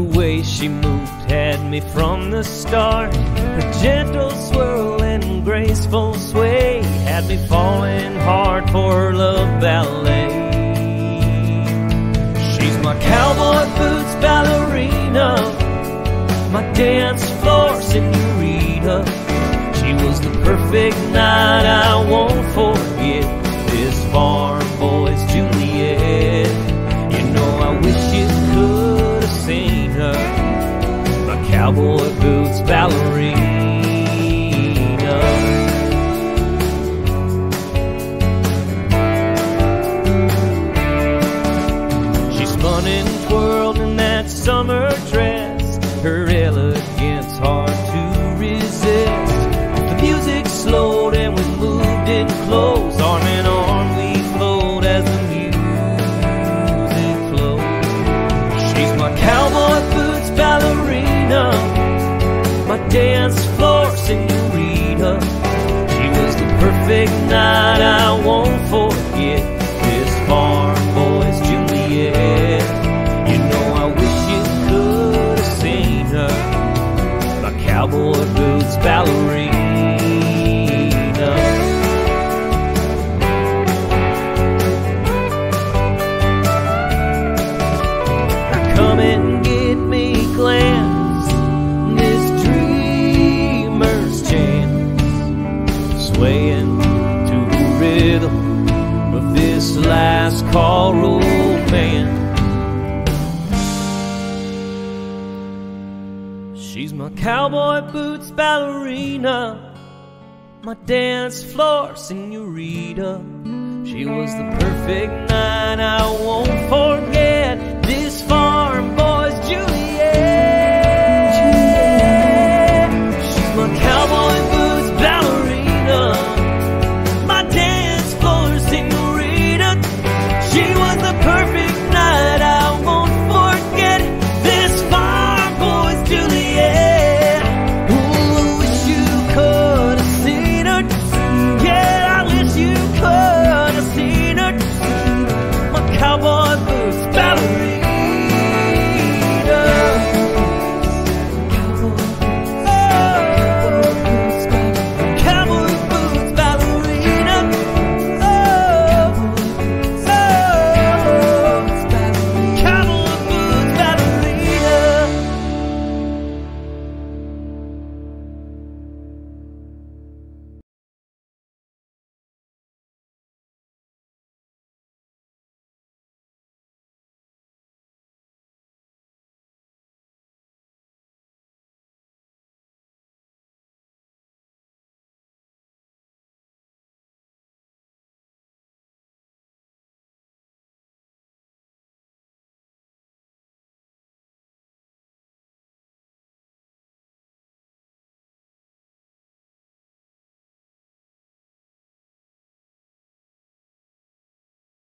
way she moved had me from the start. Her gentle swirl and graceful sway had me falling hard for her love ballet. She's my cowboy boots ballerina, my dance floor senorita. She was the perfect night summer dress, her elegance hard to resist. The music slowed and we moved in close, arm in arm we flowed as the music flowed. She's my cowboy boots ballerina, my dance floor senorita. She was the perfect night cowboy boots ballerina. Come and get me glance, this dreamer's chance, swaying to the rhythm of this last call romance. She's my cowboy boots ballerina, my dance floor senorita. She was the perfect night I won't forget.